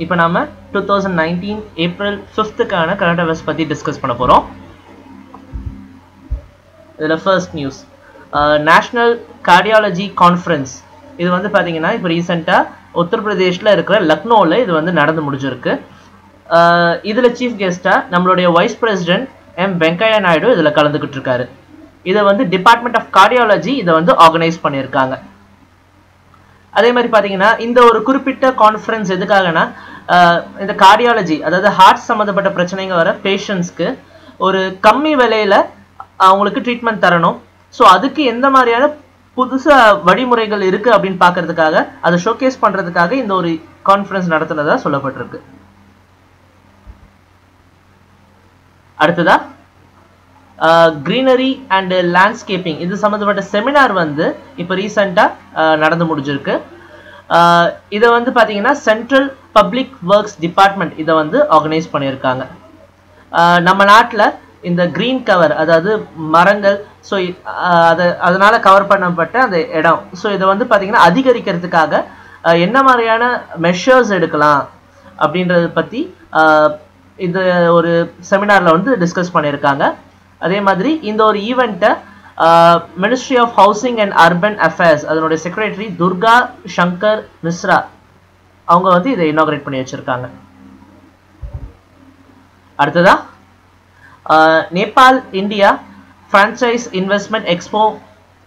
இப்போ நாம two thousand nineteen April ஃபிஃப்த்துக்கான கரண்ட் அஃபேர்ஸ் பற்றி டிஸ்கஸ் பண்ண போகிறோம் இதில் first news national cardiology conference இது வந்து பார்த்தீங்கன்னா இப்போ ரீசெண்டாக உத்தரப்பிரதேஷில் இருக்கிற லக்னோவில் இது வந்து நடந்து முடிஞ்சிருக்கு. இதில் சீஃப் கெஸ்ட்டாக நம்மளுடைய vice president M Venkaiah Naidu இதில் கலந்துக்கிட்டு இருக்காரு. இதை வந்து டிபார்ட்மெண்ட் ஆஃப் கார்டியாலஜி இதை வந்து ஆர்கனைஸ் பண்ணியிருக்காங்க. அதே மாதிரி பார்த்தீங்கன்னா இந்த ஒரு குறிப்பிட்ட கான்ஃபரன்ஸ் எதுக்காகனா இந்த கார்டியாலஜி அதாவது ஹார்ட் சம்மந்தப்பட்ட பிரச்சனைங்க வர பேஷண்ட்ஸ்க்கு ஒரு கம்மி விலையில அவங்களுக்கு ட்ரீட்மெண்ட் தரணும். ஸோ அதுக்கு எந்த மாதிரியான புதுசாக வழிமுறைகள் இருக்கு அப்படின்னு பார்க்கறதுக்காக அதை ஷோகேஸ் பண்றதுக்காக இந்த ஒரு கான்ஃபரன்ஸ் நடத்துனதா சொல்லப்பட்டிருக்கு. அடுத்ததா? க்ரீனரி அண்டு லேண்ட்ஸ்கேப்பிங் இது சம்மந்தப்பட்ட செமினார் வந்து இப்போ ரீசெண்டாக நடந்து முடிஞ்சிருக்கு. இதை வந்து பார்த்தீங்கன்னா சென்ட்ரல் பப்ளிக் ஒர்க்ஸ் டிபார்ட்மெண்ட் இதை வந்து ஆர்கனைஸ் பண்ணியிருக்காங்க. நம்ம நாட்டில் இந்த க்ரீன் கவர் அதாவது மரங்கள் ஸோ அதை அதனால் கவர் பண்ணப்பட்ட அந்த இடம். ஸோ இதை வந்து பார்த்தீங்கன்னா அதிகரிக்கிறதுக்காக என்ன மாதிரியான மெஷர்ஸ் எடுக்கலாம் அப்படின்றத பற்றி இந்த ஒரு செமினாரில் வந்து டிஸ்கஸ் பண்ணியிருக்காங்க. அதே மாதிரி இந்த ஒரு ஈவெண்ட்டை ministry of housing and urban affairs அதனுடைய செக்ரட்டரி துர்கா சங்கர் மிஸ்ரா அவங்க வந்து இதை இனாகிரேட் பண்ணி வச்சிருக்காங்க. அடுத்ததா Nepal India franchise investment expo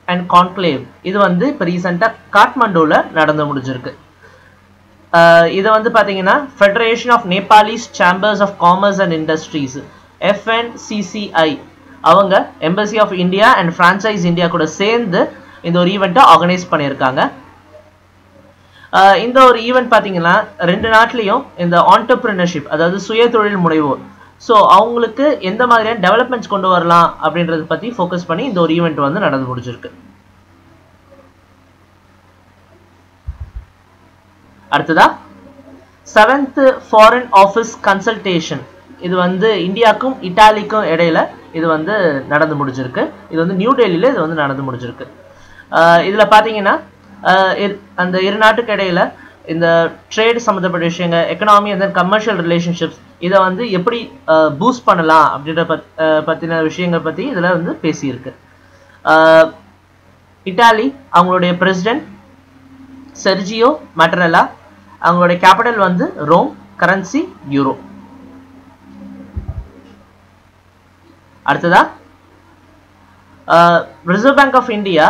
and conclave இது வந்து இப்போ ரீசெண்டாக காட்மண்டுவில் நடந்து முடிஞ்சிருக்கு. இதை வந்து பார்த்தீங்கன்னா federation of Nepalese chambers of commerce and industries FNCCI அவங்க embassy of India and franchise India கூட சேர்ந்து இந்த ஒரு ஈவெண்ட்டை ஆர்கனைஸ் பண்ணியிருக்காங்க. இந்த ஒரு ஈவெண்ட் பார்த்தீங்கன்னா ரெண்டு நாட்டிலையும் இந்த ஆண்டர்பிரினர்ஷிப் அதாவது சுய தொழில் முனைவோர். ஸோ அவங்களுக்கு எந்த மாதிரியான டெவலப்மெண்ட்ஸ் கொண்டு வரலாம் அப்படின்றத பற்றி ஃபோக்கஸ் பண்ணி இந்த ஒரு ஈவெண்ட் வந்து நடந்து முடிஞ்சிருக்கு. அடுத்ததா செவன்த் ஃபாரின் ஆஃபீஸ் கன்சல்டேஷன் இது வந்து இந்தியாவுக்கும் இட்டாலிக்கும் இடையில இது வந்து நடந்து முடிஞ்சிருக்கு. இது வந்து நியூ டெல்லியில் இது வந்து நடந்து முடிஞ்சிருக்கு. இதில் பார்த்தீங்கன்னா அந்த இரு நாட்டுக்கு இடையில இந்த ட்ரேட் சம்மந்தப்பட்ட விஷயங்கள் economy and then commercial relationships இதை வந்து எப்படி பூஸ்ட் பண்ணலாம் அப்படின்ற பத் பற்றின விஷயங்கள் பற்றி இதில் வந்து பேசியிருக்கு. இட்டாலி அவங்களுடைய பிரசிடென்ட் செர்ஜியோ மட்ரலா அவங்களுடைய கேபிட்டல் வந்து ரோம் கரன்சி யூரோ அடுத்ததா? ரிசர்வ் பேங்க் ஆஃப் இந்தியா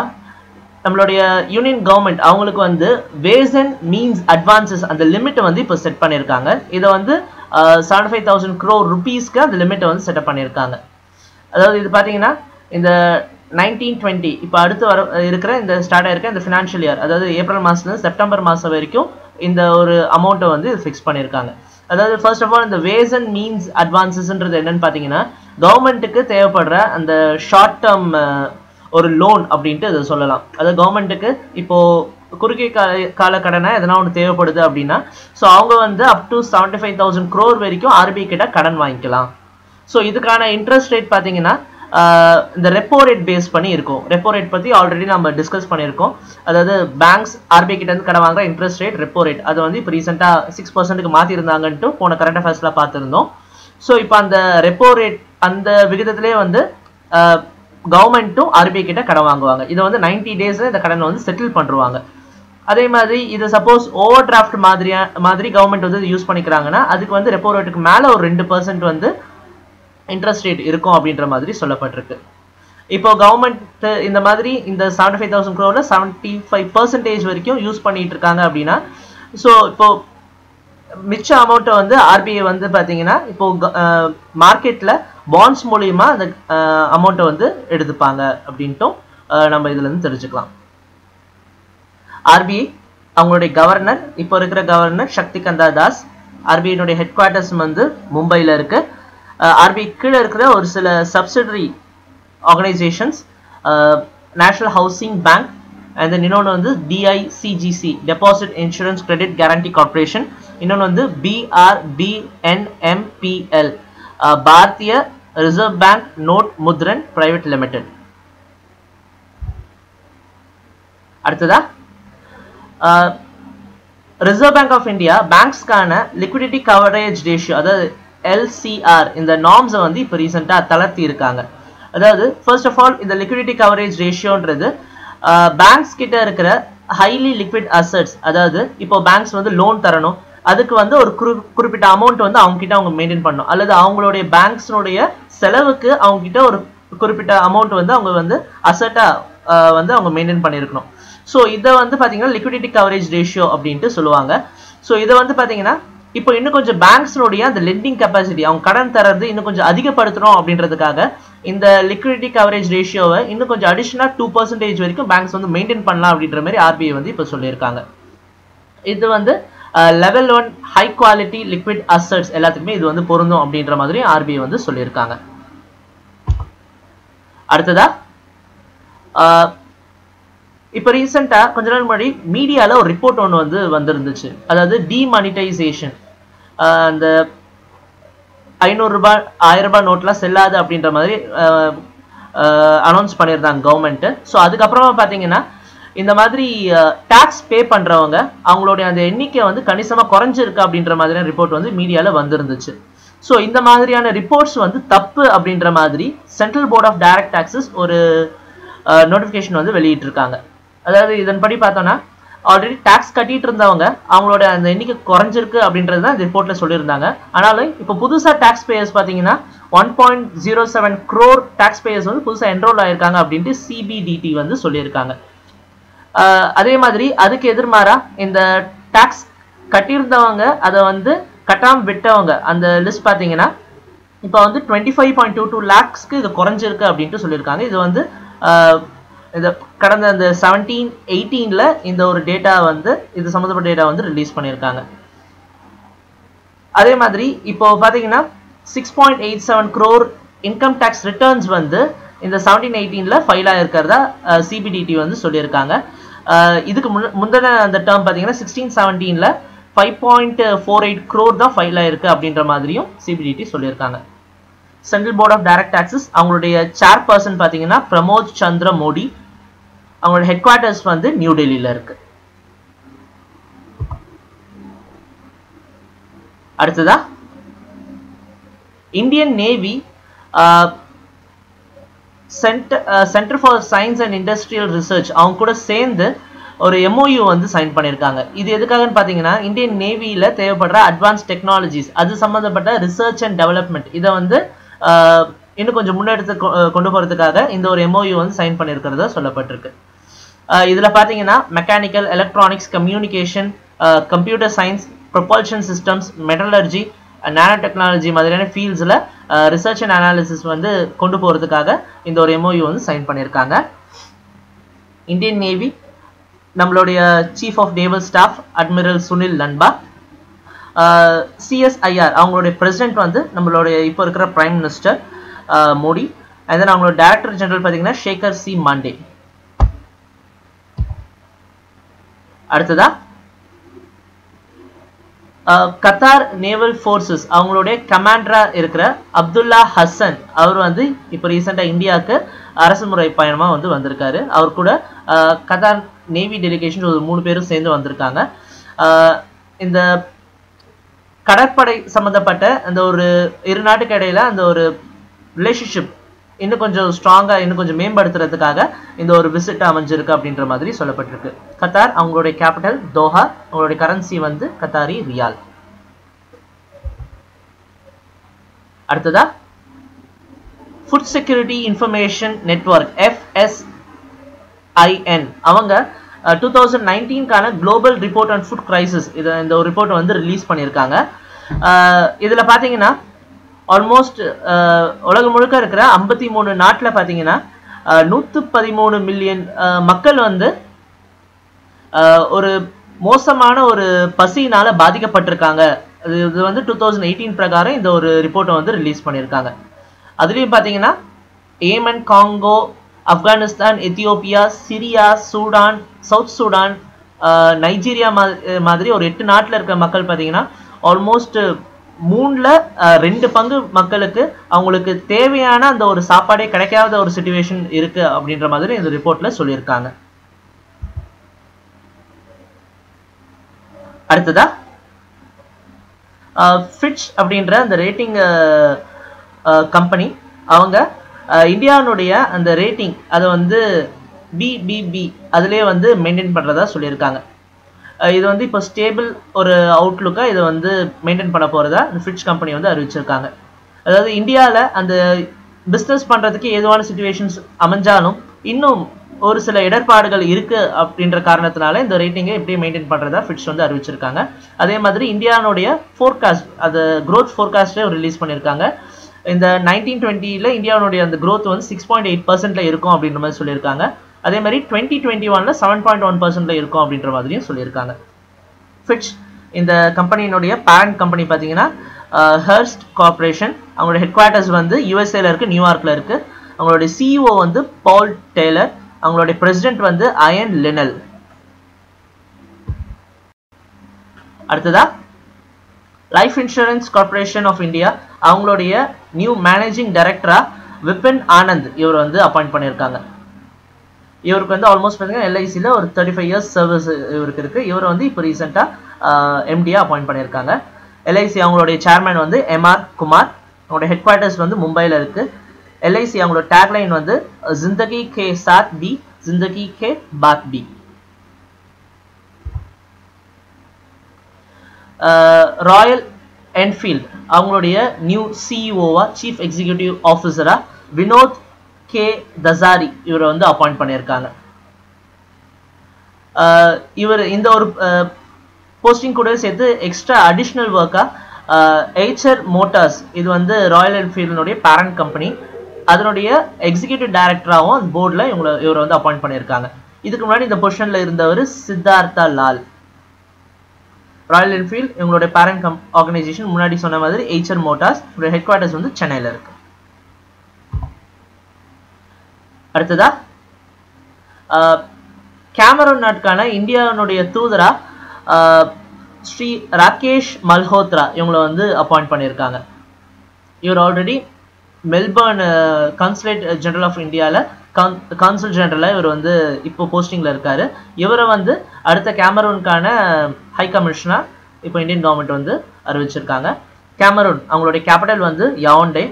நம்மளுடைய யூனியன் கவர்மெண்ட் அவங்களுக்கு வந்து வேஸ் அண்ட் மீன்ஸ் அட்வான்சஸ் அந்த லிமிட்டை வந்து இப்போ செட் பண்ணியிருக்காங்க இதை வந்து செவன்டி ஃபைவ் தௌசண்ட் க்ரோ ருபீஸ்க்கு அந்த லிமிட்டை வந்து செட்டப் பண்ணியிருக்காங்க அதாவது இது பார்த்தீங்கன்னா இந்த நைன்டீன் டுவெண்ட்டி இப்போ அடுத்து வர இருக்கிற இந்த ஸ்டார்ட் ஆயிருக்க இந்த ஃபினான்ஷியல் இயர் அதாவது ஏப்ரல் மாதத்துலேருந்து செப்டம்பர் மாதம் வரைக்கும் இந்த ஒரு அமௌண்ட்டை வந்து ஃபிக்ஸ் பண்ணியிருக்காங்க அதாவது ஃபர்ஸ்ட் ஆஃப் ஆல் இந்த வேஸ் அண்ட் மீன்ஸ் அட்வான்சஸ்ன்றது என்னன்னு பார்த்தீங்கன்னா கவர்மெண்ட்டுக்கு தேவைப்படுற அந்த ஷார்ட் டேர்ம் ஒரு லோன் அப்படின்ட்டு இதை சொல்லலாம். அதாவது கவர்மெண்ட்டுக்கு இப்போது குறுகிய கால கால கடனை எதனா ஒன்று தேவைப்படுது அப்படின்னா ஸோ அவங்க வந்து up to seventy five thousand crore வரைக்கும் ஆர்பிஐ கிட்ட கடன் வாங்கிக்கலாம். ஸோ இதுக்கான இன்ட்ரெஸ்ட் ரேட் பார்த்தீங்கன்னா இந்த ரெப்போ ரேட் பேஸ் பண்ணி இருக்கும். ரெப்போ ரேட் பற்றி ஆல்ரெடி நம்ம டிஸ்கஸ் பண்ணியிருக்கோம். அதாவது பேங்க்ஸ் ஆர்பிஐ கிட்ட இருந்து கடன் வாங்குற இன்ட்ரெஸ்ட் ரேட் ரெப்போ ரேட் அது வந்து இப்போ ரீசெண்டாக சிக்ஸ் பர்சன்ட்டுக்கு மாற்றிருந்தாங்கன்ட்டு போன கரண்ட் அஃபேர்ஸில் பார்த்துருந்தோம். ஸோ இப்போ அந்த ரெப்போ ரேட் அந்த விகிதத்திலே வந்து கவர்மெண்ட்டும் ஆர்பிஐ கிட்ட கடன் வாங்குவாங்க. இதை வந்து நைன்டி டேஸில் இந்த கடனை வந்து செட்டில் பண்ணுவாங்க அதே மாதிரி இது சப்போஸ் ஓவர் டிராஃப்ட் மாதிரியா மாதிரி கவர்மெண்ட் வந்து யூஸ் பண்ணிக்கிறாங்கன்னா அதுக்கு வந்து ரெப்போ ரேட்டுக்கு மேலே ஒரு ரெண்டு பர்சன்ட் வந்து இன்ட்ரெஸ்ட் ரேட் இருக்கும் அப்படின்ற மாதிரி சொல்லப்பட்டிருக்கு. இப்போ கவர்மெண்ட் இந்த மாதிரி இந்த செவன்டி ஃபைவ் தௌசண்ட் க்ரோவில் செவன்ட்டி ஃபைவ் பர்சன்டேஜ் வரைக்கும் யூஸ் பண்ணிட்டு இருக்காங்க அப்படின்னா ஸோ இப்போ மிச்ச அமௌண்ட்டை வந்து ஆர்பிஐ வந்து பார்த்தீங்கன்னா இப்போ மார்க்கெட்டில் பாண்ட்ஸ் மூலியமா அந்த அமௌண்ட்டை வந்து எடுத்துப்பாங்க அப்படின்ட்டும் நம்ம இதுல இருந்து தெரிஞ்சுக்கலாம். ஆர்பிஐ அவங்களுடைய கவர்னர் இப்போ இருக்கிற கவர்னர் சக்தி கந்தா தாஸ் ஆர்பிஐனுடைய ஹெட் குவார்ட்டர்ஸ் வந்து மும்பையில் இருக்கு. ஆர்பிஐ கீழே இருக்கிற ஒரு சில subsidiary organisations National Housing Bank and then இன்னொன்று வந்து DICGC Deposit Insurance Credit Guarantee Corporation இன்னொன்று வந்து BRBNMPL Bharatiya Reserve Bank Note Mudran Private Limited அடுத்ததா? ரிசர்வ் பேங்க் ஆஃப் இந்தியா பேங்க்ஸ்க்கான லிக்விடிட்டி கவரேஜ் ரேஷியோ அதாவது எல்சிஆர் இந்த நார்ம்ஸை வந்து இப்போ ரீசெண்டாக தளர்த்தி இருக்காங்க. அதாவது ஃபர்ஸ்ட் ஆஃப் ஆல் இந்த லிக்விடிட்டி கவரேஜ் ரேஷியோன்றது பேங்க்ஸ் கிட்ட இருக்கிற ஹைலி லிக்விட் அசட்ஸ் அதாவது இப்போ பேங்க்ஸ் வந்து லோன் தரணும். அதுக்கு வந்து ஒரு குறி குறிப்பிட்ட அமௌண்ட் வந்து அவங்க கிட்ட அவங்க மெயின்டைன் பண்ணணும். அல்லது அவங்களுடைய பேங்க்ஸ்னுடைய செலவுக்கு அவங்க கிட்ட ஒரு குறிப்பிட்ட அமௌண்ட் வந்து அவங்க வந்து அசட்டாக வந்து அவங்க மெயின்டைன் பண்ணியிருக்கணும். ஸோ இதை வந்து பார்த்தீங்கன்னா லிக்விடிட்டி கவரேஜ் ரேஷியோ அப்படின்ட்டு சொல்லுவாங்க. ஸோ இதை வந்து பார்த்தீங்கன்னா இப்போ இன்னும் கொஞ்சம் பேங்க்ஸ்னுடைய அந்த லெண்டிங் கெப்பாசிட்டி அவங்க கடன் தரது இன்னும் கொஞ்சம் அதிகப்படுத்தணும் அப்படின்றதுக்காக இந்த லிக்விடிட்டி கவரேஜ் ரேஷியோவை இன்னும் கொஞ்சம் அடிஷனலாக டூ பர்சன்டேஜ் வரைக்கும் பேங்க்ஸ் வந்து மெயின்டைன் பண்ணலாம் அப்படின்ற மாதிரி ஆர்பிஐ வந்து இப்போ சொல்லியிருக்காங்க. இது வந்து level one high quality liquid assets எல்லாத்துக்குமே இது வந்து பொருந்தும் அப்படின்ற மாதிரி ஆர்பிஐ வந்து சொல்லியிருக்காங்க. அடுத்ததா இப்போ ரீசெண்டாக கொஞ்ச நாள் முன்னாடி மீடியாவில் ஒரு ரிப்போர்ட் ஒன்று வந்து வந்திருந்துச்சு. அதாவது டிமானிட்டைசேஷன் அந்த ஐநூறுரூபா ஆயிரம் ரூபாய் நோட்லாம் செல்லாது அப்படின்ற மாதிரி அனௌன்ஸ் பண்ணியிருந்தாங்க கவர்மெண்ட்டு ஸோ அதுக்கப்புறமா பார்த்தீங்கன்னா இந்த மாதிரி டேக்ஸ் பே பண்ணுறவங்க அவங்களுடைய அந்த எண்ணிக்கை வந்து கணிசமாக குறைஞ்சிருக்கு அப்படின்ற மாதிரியான ரிப்போர்ட் வந்து மீடியாவில் வந்திருந்துச்சு. ஸோ இந்த மாதிரியான ரிப்போர்ட்ஸ் வந்து தப்பு அப்படின்ற மாதிரி Central Board of Direct Taxes ஒரு நோட்டிஃபிகேஷன் வந்து வெளியிட்டிருக்காங்க. அதாவது இதன்படி பார்த்தோன்னா ஆல்ரெடி டேக்ஸ் கட்டிட்டு இருந்தவங்க அவங்களோட அந்த எண்ணிக்கை குறைஞ்சிருக்கு அப்படின்றது தான் இந்த ரிப்போர்ட்டில் சொல்லியிருந்தாங்க. ஆனாலும் இப்போ புதுசாக டேக்ஸ் பேயர்ஸ் பார்த்தீங்கன்னா one point zero seven crore tax payers வந்து புதுசாக என்ரோல் ஆயிருக்காங்க அப்படின்ட்டு சிபிடிடி வந்து சொல்லியிருக்காங்க. அதே மாதிரி அதுக்கு எதிர்மாறா இந்த டேக்ஸ் கட்டியிருந்தவங்க அதை வந்து கட்டாமல் விட்டவங்க அந்த லிஸ்ட் பார்த்தீங்கன்னா இப்போ வந்து twenty five point two two லேக்ஸ்க்கு இது குறைஞ்சிருக்கு அப்படின்ட்டு சொல்லியிருக்காங்க. இது வந்து இந்த கடந்த இந்த செவன்டீன் எயிட்டீனில் இந்த ஒரு டேட்டா வந்து இது சம்மந்தப்பட்ட டேட்டா வந்து ரிலீஸ் பண்ணியிருக்காங்க. அதே மாதிரி இப்போ பார்த்தீங்கன்னா six point eight seven crore income tax returns வந்து இந்த செவன்டீன் எயிட்டீனில் ஃபைல் ஆகிருக்கிறதா சிபிடிடி வந்து சொல்லியிருக்காங்க. இதுக்கு முன் முந்தின அந்த டேர்ம் பார்த்தீங்கன்னா sixteen செவன்டீனில் five point four eight crore தான் ஃபைல் ஆயிருக்கு அப்படின்ற மாதிரியும் சிபிடிடி சொல்லியிருக்காங்க. Central board of direct taxes அவங்களுடைய சேர் பர்சன் பார்த்தீங்கன்னா பிரமோத் சந்திர மோடி அவங்களோட ஹெட் குவார்ட்டர்ஸ் வந்து நியூ டெல்லியில் இருக்கு. அடுத்ததா? Indian navy centre for science and industrial research அவங்க கூட சேர்ந்து ஒரு எம்ஓயு வந்து சைன் பண்ணியிருக்காங்க. இது எதுக்காகன்னு பார்த்தீங்கன்னா இந்தியன் நேவியில் தேவைப்படுற அட்வான்ஸ் டெக்னாலஜிஸ் அது சம்மந்தப்பட்ட ரிசர்ச் அண்ட் டெவலப்மெண்ட் இதை வந்து இன்னும் கொஞ்சம் முன்னெடுத்து கொண்டு போகிறதுக்காக இந்த ஒரு எம்ஓயு வந்து சைன் பண்ணியிருக்கிறதா சொல்லப்பட்டிருக்கு. இதில் பார்த்தீங்கன்னா mechanical electronics communication computer science propulsion systems metallurgy nano technology மாதிரியான ஃபீல்ட்ஸில் ரிசர்ச் அண்ட் அனாலிசிஸ் வந்து கொண்டு போகிறதுக்காக இந்த ஒரு எம்ஓயு வந்து சைன் பண்ணியிருக்காங்க. இந்தியன் நேவி நம்மளுடைய chief of naval staff admiral Sunil Lanba CSIR அவங்களுடைய பிரசிடென்ட் வந்து நம்மளுடைய இப்போ இருக்கிற prime minister Modi. And then அவங்களோட டைரக்டர் ஜெனரல் பார்த்தீங்கன்னா ஷேகர் சி மாண்டே அடுத்ததா? கத்தார் நேவல் ஃபோர்ஸஸ் அவங்களுடைய கமாண்டரா இருக்கிற அப்துல்லா ஹசன் அவர் வந்து இப்போ ரீசெண்டாக இந்தியாவுக்கு அரசு முறை பயணமாக வந்து வந்திருக்காரு. அவர் கூட கத்தார் நேவி டெலிகேஷன் ஒரு மூணு பேரும் சேர்ந்து வந்திருக்காங்க. இந்த கடற்படை சம்மந்தப்பட்ட அந்த ஒரு இரு நாட்டுக்கு இடையில அந்த ஒரு ரிலேஷன்ஷிப் இன்னும் கொஞ்சம் ஸ்ட்ராங்காக இன்னும் கொஞ்சம் மேம்படுத்துறதுக்காக இந்த ஒரு விசிட் அமைஞ்சிருக்கு அப்படின்ற மாதிரி சொல்லப்பட்டிருக்கு. கத்தார் அவங்களுடைய கேபிட்டல் தோஹா அவங்களுடைய கரன்சி வந்து கத்தாரி ரியால். அடுத்ததா? Food security information network FSIN அவங்க two thousand நைன்டீன்கான global report on food crisis இதை இந்த ஒரு ரிப்போர்ட் வந்து ரிலீஸ் பண்ணியிருக்காங்க. இதில் பார்த்தீங்கன்னா ஆல்மோஸ்ட் uh, உலகம் முழுக்க இருக்கிற ஐம்பத்தி மூணு நாட்டில் பார்த்தீங்கன்னா uh, நூற்று பதிமூணு மில்லியன் uh, மக்கள் வந்து ஒரு மோசமான ஒரு பசியினால பாதிக்கப்பட்டிருக்காங்க. அது இது வந்து டூ தௌசண்ட் எயிட்டீன் பிரகாரம் இந்த ஒரு ரிப்போர்ட்டை வந்து ரிலீஸ் பண்ணியிருக்காங்க. அதுலேயும் பார்த்தீங்கன்னா Yemen Congo Afghanistan Ethiopia Syria Sudan south Sudan Nigeria மாதிரி ஒரு எட்டு நாட்டில் இருக்கிற மக்கள் பார்த்தீங்கன்னா ஆல்மோஸ்ட் மூணில் ரெண்டு பங்கு மக்களுக்கு அவங்களுக்கு தேவையான அந்த ஒரு சாப்பாடே கிடைக்காத ஒரு சுச்சுவேஷன் இருக்கு அப்படின்ற மாதிரி இந்த ரிப்போர்ட்ல சொல்லியிருக்காங்க. அடுத்ததா? ஃபிட்ச் அப்படின்ற அந்த ரேட்டிங் கம்பெனி அவங்க இந்தியாவுடைய அந்த ரேட்டிங் அதை வந்து பிபிபி அதிலே வந்து மெயின்டைன் பண்ணுறதா சொல்லியிருக்காங்க. இது வந்து இப்போ ஸ்டேபிள் ஒரு அவுட்லுக்காக இதை வந்து மெயின்டைன் பண்ண போகிறதா இந்த ஃபிட்ச் கம்பெனி வந்து அறிவிச்சிருக்காங்க. அதாவது இந்தியாவில் அந்த பிஸ்னஸ் பண்ணுறதுக்கு ஏதுவான சுச்சுவேஷன்ஸ் அமைஞ்சாலும் இன்னும் ஒரு சில இடர்பாடுகள் இருக்கு அப்படின்ற காரணத்தினால இந்த ரேட்டிங்கை எப்படி மெயின்டைன் பண்ணுறதா ஃபிட்ஸ் வந்து அறிவிச்சிருக்காங்க. அதே மாதிரி இந்தியானுடைய ஃபோர்காஸ்ட் அது க்ரோத் ஃபோர்காஸ்டே ரிலீஸ் பண்ணியிருக்காங்க இந்த நைன்டீன் டுவெண்ட்டியில் இந்தியாவுடைய அந்த க்ரோத் வந்து சிக்ஸ் பாயிண்ட் எயிட் பர்சன்ட்ல இருக்கும் அப்படின்ற மாதிரி சொல்லியிருக்காங்க. அதே மாதிரி டுவெண்ட்டி டுவெண்ட்டி ஒன்ல செவன் பாயிண்ட் ஒன் பர்சன்ட்ல இருக்கும் அப்படின்ற மாதிரியும் சொல்லியிருக்காங்க. ஃபிட்ச் இந்த கம்பெனியினுடைய பேரண்ட் கம்பெனி பார்த்தீங்கன்னா ஹர்ஸ்ட் கார்பரேஷன் அவங்களோட ஹெட் குவார்ட்டர்ஸ் வந்து யூஎஸ்ஏல இருக்குது நியூயார்க்கில் இருக்குது அவங்களுடைய சிஇஓ வந்து பால் டெய்லர் அவங்களுடைய பிரசிடென்ட் வந்து அயன் லினல் அடுத்ததா life insurance corporation of India அவங்களுடைய நியூ மேனேஜிங் டைரக்டரா விபின் ஆனந்த் இவர் வந்து அப்பாயிண்ட் பண்ணியிருக்காங்க. இவருக்கு வந்து ஆல்மோஸ்ட் பார்த்தீங்கன்னா எல்ஐசியில் ஒரு தேர்ட்டி ஃபைவ் இயர்ஸ் சர்வீஸ் இவருக்கு இருக்குது இவர் வந்து இப்போ ரீசெண்டாக எம்டியாக அப்பாயிண்ட் பண்ணியிருக்காங்க. எல்ஐசி அவங்களுடைய சேர்மேன் வந்து எம்ஆர் குமார் அவங்களுடைய ஹெட் குவார்ட்டர்ஸ் வந்து மும்பையில் இருக்குது எல்ஐசி அவங்களோட டேக்லைன் வந்து ஜிந்தகி கே சாத் பி ஜிந்தகி கே பாத் பி ராயல் என்ஃபீல்ட் அவங்களுடைய நியூ சிஇஓவா சீஃப் எக்ஸிக்யூட்டிவ் ஆஃபீஸராக வினோத் கே தசாரி இவரை வந்து அப்பாயிண்ட் பண்ணியிருக்காங்க. இவர் இந்த ஒரு போஸ்டிங் கூட சேர்த்து எக்ஸ்ட்ரா அடிஷ்னல் ஒர்க்காக எய்ச்சர் மோட்டார்ஸ் இது வந்து ராயல் என்ஃபீல்டினுடைய பேரண்ட் கம்பெனி அதனுடைய எக்ஸிக்யூட்டிவ் டைரக்டராகவும் அந்த போர்டில் இவங்களை இவரை வந்து அப்பாயிண்ட் பண்ணியிருக்காங்க. இதுக்கு முன்னாடி இந்த பொசிஷனில் இருந்தவர் சித்தார்த்தா லால். ராயல் என்ஃபீல்ட் இவங்களுடைய பேரண்ட் கம் ஆர்கனைசேஷன் முன்னாடி சொன்ன மாதிரி எய்ச்சர் மோட்டார்ஸ் ஹெட் குவார்ட்டர்ஸ் வந்து சென்னையில் இருக்கு. அடுத்ததா கேமரூன் நாட்டுக்கான இந்தியாவினுடைய தூதரா ஸ்ரீ ராகேஷ் மல்ஹோத்ரா. இவங்களை வந்து அப்பாயிண்ட் பண்ணியிருக்காங்க. இவர் already Melbourne consulate general of இந்தியாவில் கான் கான்சுல் ஜெனரலாக இவர் வந்து இப்போ போஸ்டிங்கில் இருக்கார். இவரை வந்து அடுத்த கேமரூனுக்கான ஹை கமிஷனாக இப்போ இந்தியன் கவர்மெண்ட் வந்து அறிவிச்சிருக்காங்க. கேமரூன் அவங்களுடைய கேபிட்டல் வந்து யாவண்டே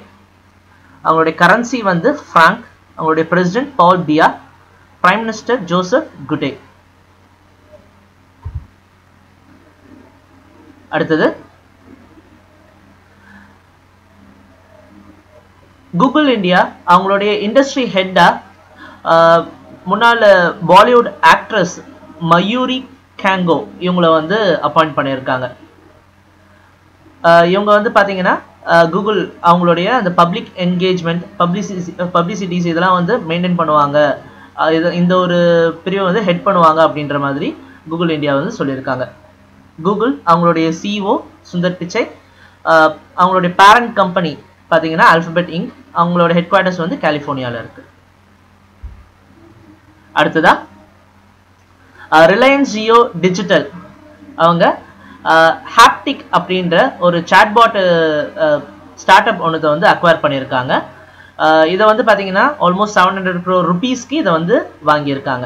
அவங்களுடைய கரன்சி வந்து ஃப்ராங்க் அவங்களுடைய president Paul Biya prime minister Joseph Ngute அடுத்தது கூகுள் இந்தியா அவங்களுடைய இண்டஸ்ட்ரி ஹெட்டா முன்னால் பாலிவுட் ஆக்ட்ரஸ் மயூரி கேங்கோ இவங்கள வந்து அப்பாயிண்ட் பண்ணியிருக்காங்க. இவங்க வந்து பார்த்தீங்கன்னா கூகுள் அவங்களுடைய அந்த பப்ளிக் என்கேஜ்மெண்ட் பப்ளிசிசி பப்ளிசிட்டிஸ் இதெல்லாம் வந்து மெயின்டைன் பண்ணுவாங்க. இது இந்த ஒரு பிரிவை வந்து ஹெட் பண்ணுவாங்க அப்படின்ற மாதிரி கூகுள் இந்தியா வந்து சொல்லியிருக்காங்க. கூகுள் அவங்களுடைய சிஇஓ சுந்தர் பிச்சை அவங்களுடைய பேரண்ட் கம்பெனி பார்த்தீங்கன்னா அல்பபெட் இங்க் அவங்களோட ஹெட் குவார்ட்டர்ஸ் வந்து கலிஃபோர்னியாவில் இருக்குது அடுத்ததா ரிலையன்ஸ் ஜியோ டிஜிட்டல் அவங்க ஹாப்டிக் அப்படின்ற ஒரு சாட்பாட் ஸ்டார்ட் அப் ஒன்றத்தை வந்து அக்வயர் பண்ணியிருக்காங்க இதை வந்து பார்த்தீங்கன்னா ஆல்மோஸ்ட் செவன் ஹண்ட்ரட் க்ரோ ருபீஸ்க்கு இதை வந்து வாங்கியிருக்காங்க.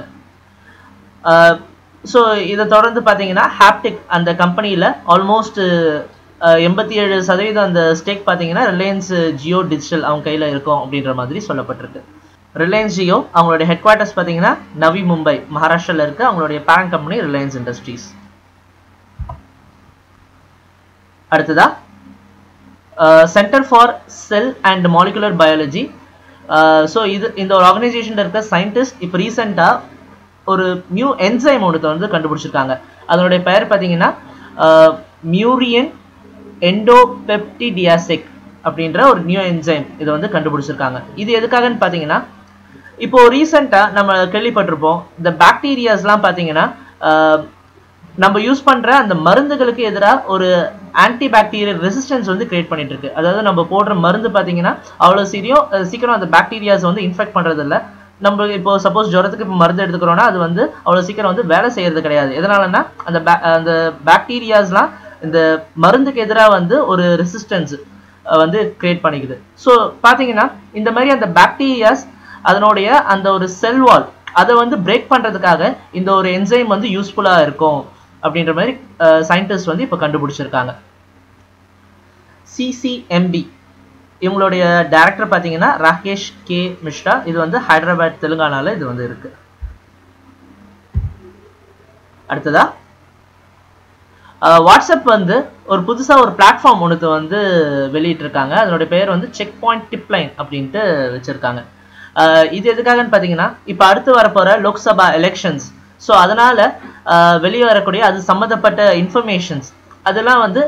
ஸோ இதை தொடர்ந்து பார்த்தீங்கன்னா ஹாப்டிக் அந்த கம்பெனியில் ஆல்மோஸ்ட் எண்பத்தி ஏழு சதவீதம் அந்த ஸ்டேக் பார்த்தீங்கன்னா ரிலையன்ஸ் ஜியோ டிஜிட்டல் அவங்க கையில் இருக்கும் அப்படின்ற மாதிரி சொல்லப்பட்டிருக்கு. ரிலையன்ஸ் ஜியோ அவங்களுடைய ஹெட் குவார்ட்டர்ஸ் பார்த்தீங்கன்னா நவி மும்பை மகாராஷ்டிராவில் இருக்கு அவங்களுடைய பேரண்ட் கம்பெனி ரிலையன்ஸ் இண்டஸ்ட்ரீஸ் அடுத்ததா? Centre for cell and molecular biology so இது இந்த ஒரு ஆர்கனைசேஷனில் இருக்க சயின்டிஸ்ட் இப்போ ரீசெண்டாக ஒரு நியூ என்சைம் ஒன்று வந்து கண்டுபிடிச்சிருக்காங்க. அதனுடைய பெயர் பார்த்தீங்கன்னா மியூரியன் எண்டோபெப்டிடியாசிக் அப்படின்ற ஒரு நியூ என்சைம் இதை வந்து கண்டுபிடிச்சிருக்காங்க. இது எதுக்காகன்னு பார்த்தீங்கன்னா இப்போ ரீசெண்டாக நம்ம கேள்விப்பட்டிருப்போம் இந்த பாக்டீரியாஸ்லாம் பார்த்தீங்கன்னா நம்ம யூஸ் பண்ணுற அந்த மருந்துகளுக்கு எதிராக ஒரு ஆன்டி பாக்டீரியல் ரெசிஸ்டன்ஸ் வந்து கிரியேட் பண்ணிட்டு இருக்கு அதாவது நம்ம போடுற மருந்து பார்த்தீங்கன்னா அவ்வளோ சீரியம் சீக்கிரம் அந்த பாக்டீரியாஸ் வந்து இன்ஃபெக்ட் பண்ணுறது இல்லை நம்ம இப்போ சப்போஸ் ஜுரத்துக்கு இப்போ மருந்து எடுத்துக்கிறோம்னா அது வந்து அவ்வளோ சீக்கிரம் வந்து வேலை செய்யறது கிடையாது. எதனாலன்னா அந்த அந்த பாக்டீரியாஸ்லாம் இந்த மருந்துக்கு எதிராக வந்து ஒரு ரெசிஸ்டன்ஸ் வந்து கிரியேட் பண்ணிக்குது. ஸோ பார்த்தீங்கன்னா இந்த மாதிரி அந்த பாக்டீரியாஸ் அதனுடைய அந்த ஒரு செல் வால் அதை வந்து பிரேக் பண்ணுறதுக்காக இந்த ஒரு என்சைம் வந்து யூஸ்ஃபுல்லாக இருக்கும். அப்படின்ற மாதிரி சயின்டிஸ்ட் வந்து இப்போ கண்டுபிடிச்சிருக்காங்க. சிசிஎம்பி இவங்களுடைய டேரக்டர் பார்த்தீங்கன்னா ராகேஷ் கே மிஸ்ரா இது வந்து ஹைதராபாத் தெலுங்கானால இது வந்து இருக்கு. அடுத்ததா? வாட்ஸ்அப் வந்து ஒரு புதுசாக ஒரு பிளாட்ஃபார்ம் ஒன்று வந்து வெளியிட்டிருக்காங்க. அதனுடைய பேர் வந்து செக் பாயிண்ட் டிப்லைன் அப்படின்ட்டு வச்சுருக்காங்க. இது எதுக்காகன்னு பார்த்தீங்கன்னா இப்போ அடுத்து வரப்போகிற லோக்சபா எலெக்ஷன்ஸ் ஸோ அதனால் வெளியே வரக்கூடிய அது சம்மந்தப்பட்ட இன்ஃபர்மேஷன்ஸ் அதெல்லாம் வந்து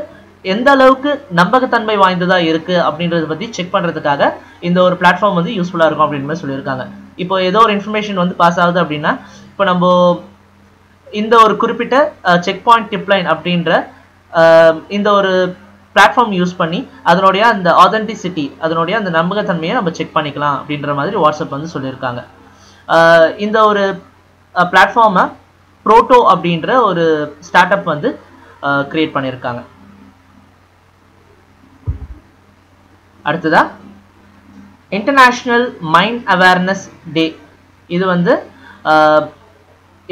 எந்த அளவுக்கு நம்பகத்தன்மை வாய்ந்ததாக இருக்குது அப்படின்றத பற்றி செக் பண்ணுறதுக்காக இந்த ஒரு பிளாட்ஃபார்ம் வந்து யூஸ்ஃபுல்லாக இருக்கும் அப்படின்ற மாதிரி சொல்லியிருக்காங்க. இப்போ ஏதோ ஒரு இன்ஃபர்மேஷன் வந்து பாஸ் ஆகுது அப்படின்னா இப்போ நம்ம இந்த ஒரு குறிப்பிட்ட செக் பாயிண்ட் டிப்லைன் அப்படின்ற இந்த ஒரு பிளாட்ஃபார்ம் யூஸ் பண்ணி அதனுடைய அந்த ஆதென்டிசிட்டி அதனுடைய அந்த நம்பகத்தன்மையை நம்ம செக் பண்ணிக்கலாம் அப்படின்ற மாதிரி வாட்ஸ்அப் வந்து சொல்லியிருக்காங்க. இந்த ஒரு பிளாட்ஃபார்மை ப்ரோட்டோ அப்படின்ற ஒரு ஸ்டார்ட் அப் வந்து கிரியேட் பண்ணியிருக்காங்க அடுத்ததா? இன்டர்நேஷ்னல் மைண்ட் அவேர்னஸ் டே இது வந்து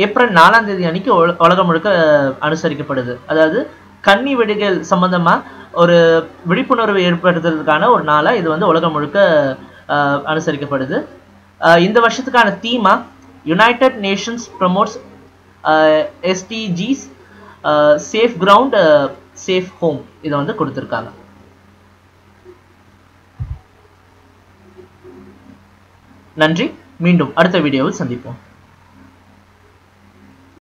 ஏப்ரல் நாலாம் தேதி அன்னைக்கு உலகம் முழுக்க அனுசரிக்கப்படுது. அதாவது கன்னி வெடிகள் சம்பந்தமாக ஒரு விழிப்புணர்வு ஏற்படுத்துறதுக்கான ஒரு நாளாக இது வந்து உலகம் முழுக்க அனுசரிக்கப்படுது. இந்த வருஷத்துக்கான தீமா United Nations promotes SDGs safe ground safe home இதை வந்து கொடுத்துருக்காங்க. நன்றி. மீண்டும் அடுத்த வீடியோவில் சந்திப்போம்.